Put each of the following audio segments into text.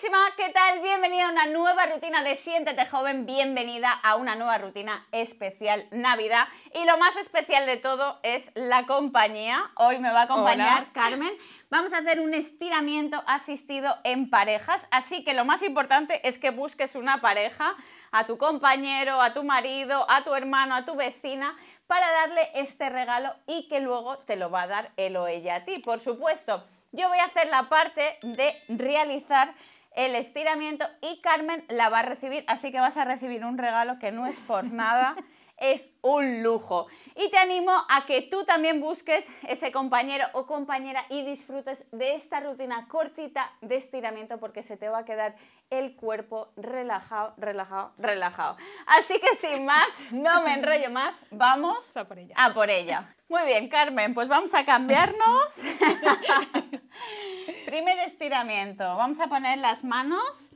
guapísima, ¿qué tal? Bienvenida a una nueva rutina de Siéntete Joven, bienvenida a una nueva rutina especial Navidad. Y lo más especial de todo es la compañía. Hoy me va a acompañar Carmen. Vamos a hacer un estiramiento asistido en parejas, así que lo más importante es que busques una pareja, a tu compañero, a tu marido, a tu hermano, a tu vecina, para darle este regalo y que luego te lo va a dar él o ella a ti, por supuesto. Yo voy a hacer la parte de realizar el estiramiento y Carmen la va a recibir, así que vas a recibir un regalo que no es por nada, es un lujo. Y te animo a que tú también busques ese compañero o compañera y disfrutes de esta rutina cortita de estiramiento porque se te va a quedar el cuerpo relajado, relajado, relajado. Así que sin más, no me enrollo más, vamos a por ella. A por ella. Muy bien, Carmen, pues vamos a cambiarnos. Primer estiramiento. Vamos a poner las manos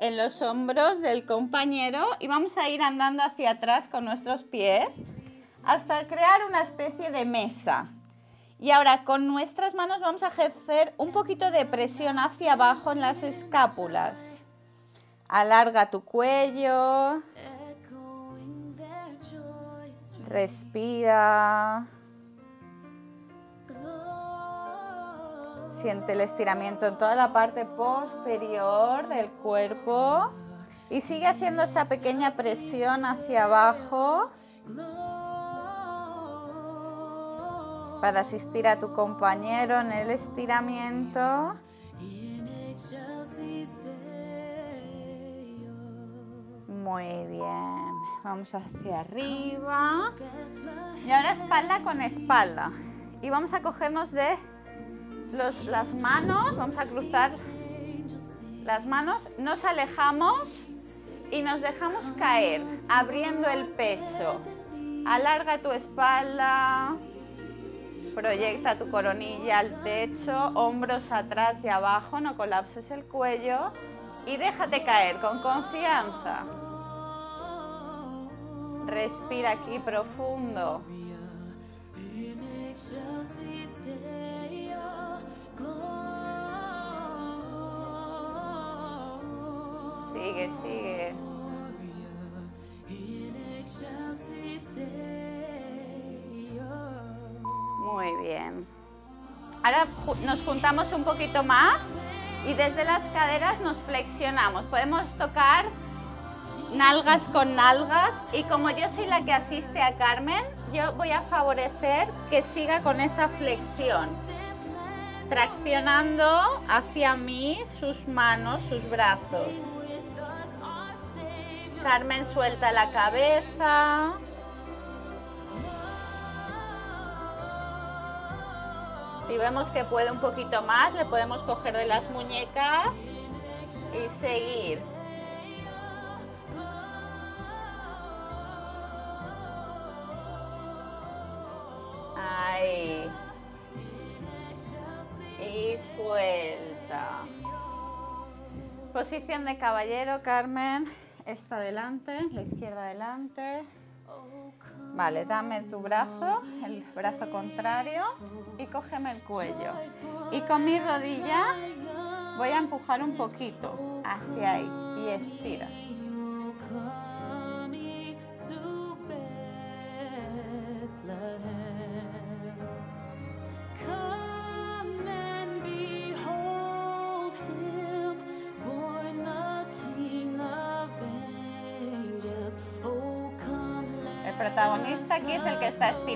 en los hombros del compañero y vamos a ir andando hacia atrás con nuestros pies hasta crear una especie de mesa. Y ahora con nuestras manos vamos a ejercer un poquito de presión hacia abajo en las escápulas. Alarga tu cuello. Respira. Siente el estiramiento en toda la parte posterior del cuerpo y sigue haciendo esa pequeña presión hacia abajo para asistir a tu compañero en el estiramiento. Muy bien, vamos hacia arriba y ahora espalda con espalda y vamos a cogernos de las manos, vamos a cruzar las manos, nos alejamos y nos dejamos caer, abriendo el pecho. Alarga tu espalda, proyecta tu coronilla al techo, hombros atrás y abajo, no colapses el cuello y déjate caer con confianza. Respira aquí profundo. Sigue, sigue. Muy bien. Ahora nos juntamos un poquito más y desde las caderas nos flexionamos. Podemos tocar nalgas con nalgas y como yo soy la que asiste a Carmen, yo voy a favorecer que siga con esa flexión, traccionando hacia mí sus manos, sus brazos. Carmen suelta la cabeza. Si vemos que puede un poquito más, le podemos coger de las muñecas y seguir. Ahí. Y suelta. Posición de caballero, Carmen. Esta adelante, la izquierda adelante. Vale, dame tu brazo, el brazo contrario y cógeme el cuello. Y con mi rodilla voy a empujar un poquito hacia ahí y estira.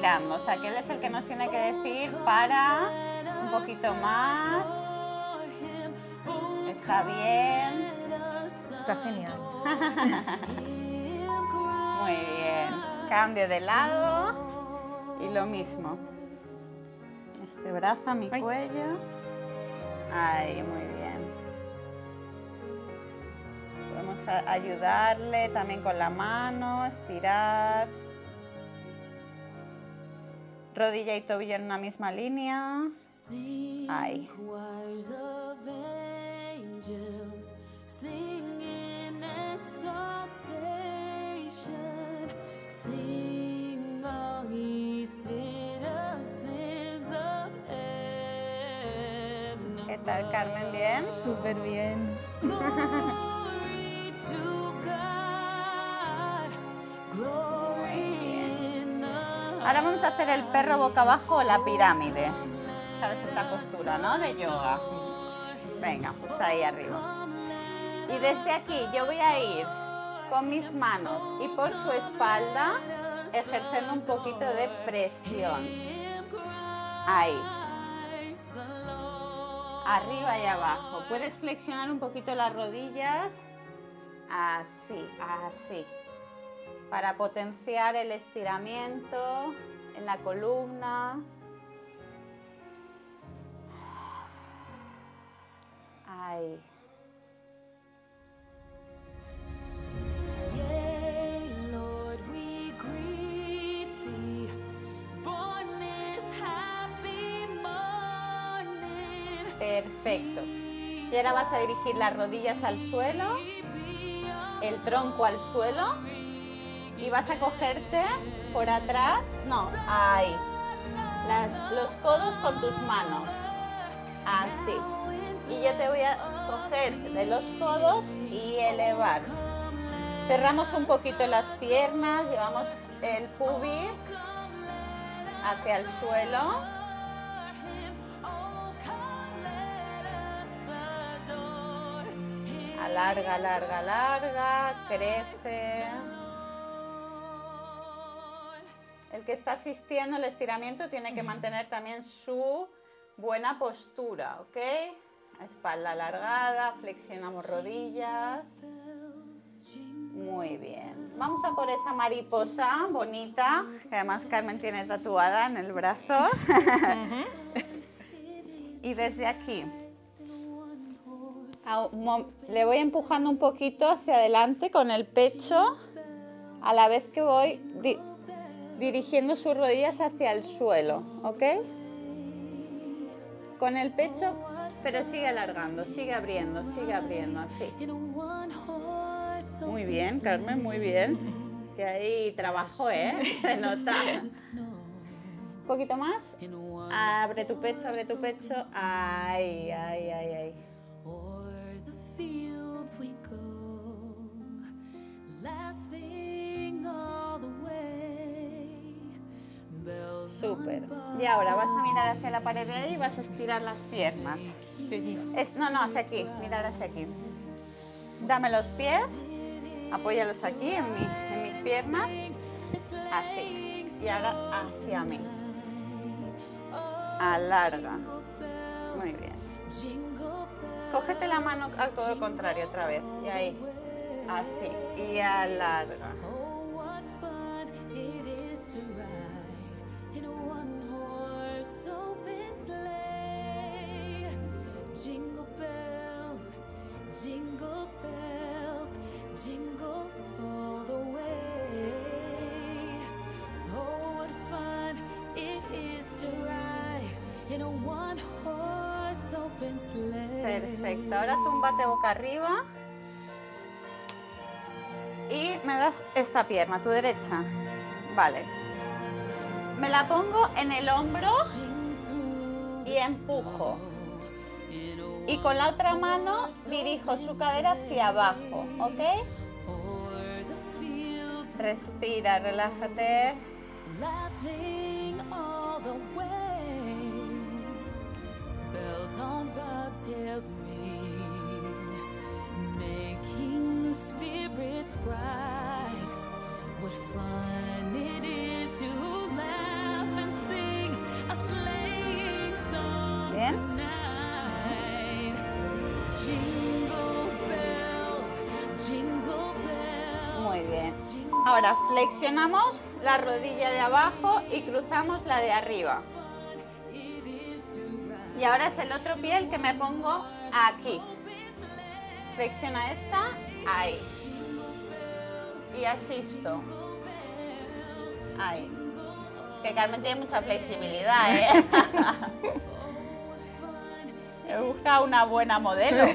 Estirando, o sea que él es el que nos tiene que decir para un poquito más. Está bien. Está genial. Muy bien. Cambio de lado y lo mismo. Este brazo a mi cuello. Ahí, muy bien. Podemos ayudarle también con la mano, estirar. Rodilla y tobillo en una misma línea. Ahí. tal, Carmen? ¿Bien? Súper bien. Ahora vamos a hacer el perro boca abajo o la pirámide. ¿Sabes esta postura, no? De yoga. Venga, pues ahí arriba. Y desde aquí yo voy a ir con mis manos y por su espalda ejerciendo un poquito de presión. Ahí. Arriba y abajo. Puedes flexionar un poquito las rodillas. Así, así para potenciar el estiramiento en la columna. Ahí. Perfecto. Y ahora vas a dirigir las rodillas al suelo, el tronco al suelo y vas a cogerte por atrás, no, ahí, los codos con tus manos, así. Y yo te voy a coger de los codos y elevar. Cerramos un poquito las piernas, llevamos el pubis hacia el suelo. Alarga, larga, larga, crece. El que está asistiendo al estiramiento tiene que mantener también su buena postura, ¿ok? Espalda alargada, flexionamos rodillas. Muy bien. Vamos a por esa mariposa bonita, que además Carmen tiene tatuada en el brazo. y desde aquí le voy empujando un poquito hacia adelante con el pecho a la vez que voy dirigiendo sus rodillas hacia el suelo, ¿ok? Con el pecho, pero sigue alargando, sigue abriendo, sigue abriendo, así. Muy bien, Carmen, muy bien. Que ahí trabajo, ¿eh? Se nota. Un poquito más. Abre tu pecho, abre tu pecho. Ay, ay, ay, ay. Súper. Y ahora vas a mirar hacia la pared de ahí y vas a estirar las piernas. No, no, hacia aquí, mirar hacia aquí. Dame los pies, apóyalos aquí en, en mis piernas, así. Y ahora hacia mí. Alarga. Muy bien. Cógete la mano al codo contrario otra vez. Y ahí. Así. Y alarga. Perfecto, ahora túmbate boca arriba y me das esta pierna, tu derecha. Vale. Me la pongo en el hombro y empujo. Y con la otra mano dirijo su cadera hacia abajo, ¿ok? Respira, relájate. Tells me making spirits bright what fun it is to laugh and sing a sleighing song Bien. tonight. Jingle bells jingle bells muy bien. ahora flexionamos la rodilla de abajo y cruzamos la de arriba y ahora es el otro pie el que me pongo aquí. Flexiona esta, ahí. Y asisto. Ahí. Que Carmen tiene mucha flexibilidad, ¿eh? Busca una buena modelo.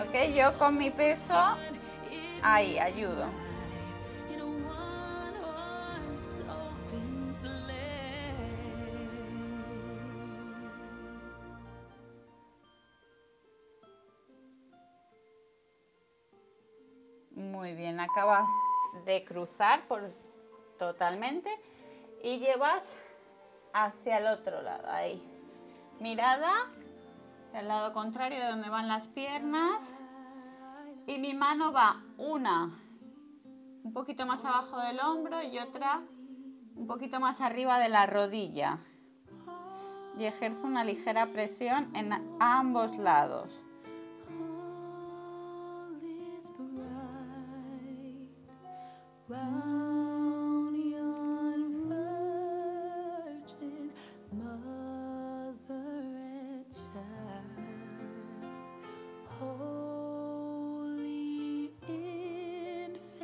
ok, yo con mi peso, ahí, ayudo. Acabas de cruzar por totalmente y llevas hacia el otro lado, ahí. Mirada al lado contrario de donde van las piernas y mi mano va una un poquito más abajo del hombro y otra un poquito más arriba de la rodilla y ejerzo una ligera presión en ambos lados.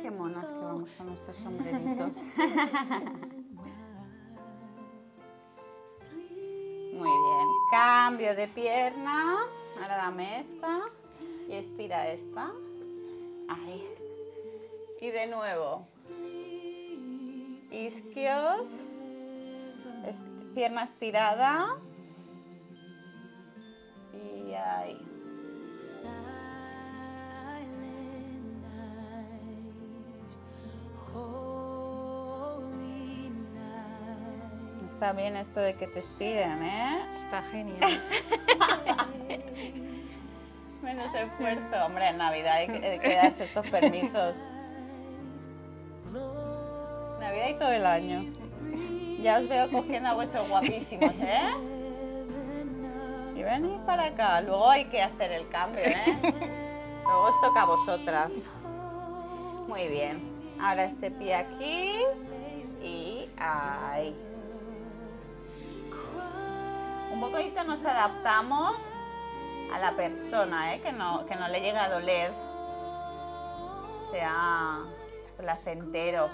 Qué monas que vamos con estos sombreritos. Muy bien, cambio de pierna. Ahora dame esta y estira esta. Ahí. Y de nuevo. Isquios. Pierna estirada. Y ahí. Está bien esto de que te estiren, ¿eh? Está genial. Menos esfuerzo. Hombre, en Navidad hay que, darse estos permisos. Todo el año. Ya os veo cogiendo a vuestros guapísimos, ¿eh? Y venid para acá. Luego hay que hacer el cambio, ¿eh? Luego os toca a vosotras. Muy bien. Ahora este pie aquí y ahí. Un poquito nos adaptamos a la persona, ¿eh? que, no, que no le llega a doler, sea placentero,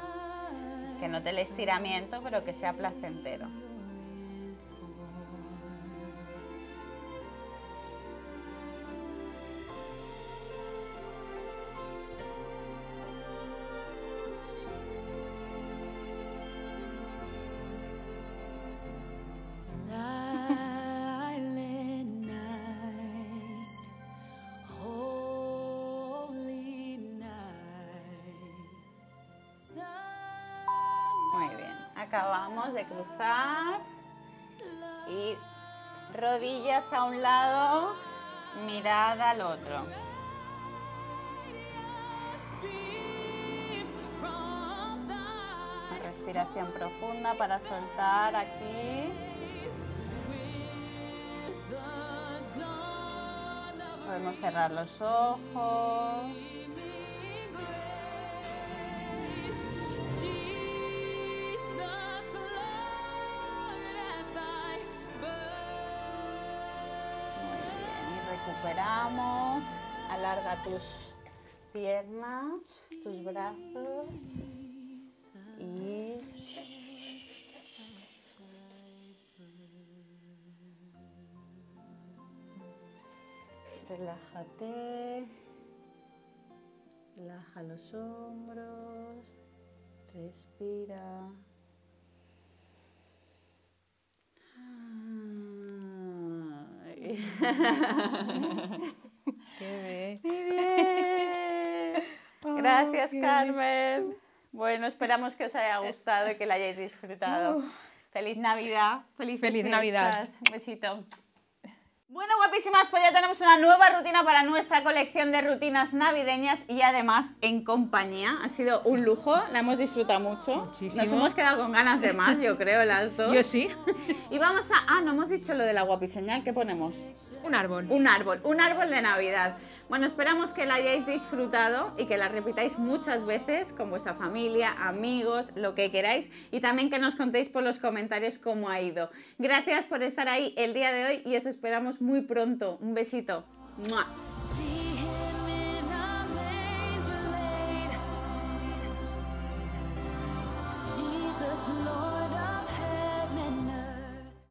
que note el estiramiento, pero que sea placentero. Acabamos de cruzar y rodillas a un lado, mirada al otro. respiración profunda para soltar aquí. Podemos cerrar los ojos. Recuperamos. Alarga tus piernas, tus brazos y relájate, relaja los hombros, respira. Qué bien. Gracias, Carmen. Bueno, esperamos que os haya gustado y que la hayáis disfrutado. Feliz Navidad. Feliz, Feliz Navidad. Un besito. Bueno, guapísimas, pues ya tenemos una nueva rutina para nuestra colección de rutinas navideñas y además en compañía. Ha sido un lujo, la hemos disfrutado mucho. Muchísimo. Nos hemos quedado con ganas de más, yo creo, las dos. Yo sí. Y vamos a... Ah, no hemos dicho lo de la guapiseñal, ¿qué ponemos? Un árbol. Un árbol, un árbol de Navidad. Bueno, esperamos que la hayáis disfrutado y que la repitáis muchas veces con vuestra familia, amigos, lo que queráis y también que nos contéis por los comentarios cómo ha ido. Gracias por estar ahí el día de hoy y os esperamos muy pronto. Un besito.